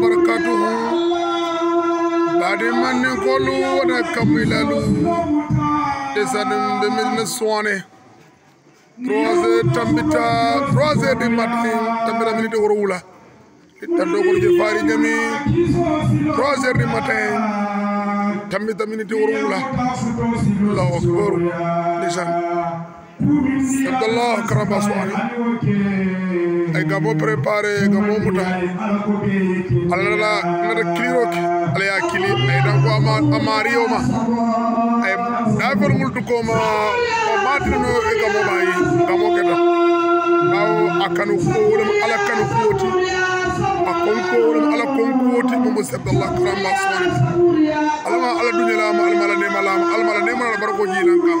barakatuhu badi manni kolu wada kamilalu desanim be milne soane 3 heures tambita 3 heures du matin tambita minute woro wula tando ko je fari jami 3 heures matin tambita minute woro wula allahu akbar. Lisan abdallah karaba soane ay gamo préparé gamo muta. Alala nada kiliroke ala ya kili ay dan ko ama amariyo ma ay dafar multu ko ma o matino e gamo bayi gamo keta bawo akanu ko ala kanu koti akon ko wala ala kon koti mo sabdallah karamba alama ala dunya la ma almala ne mala almala ne mala barko jinan kam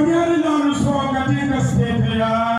kujali na unusuwa katika state ya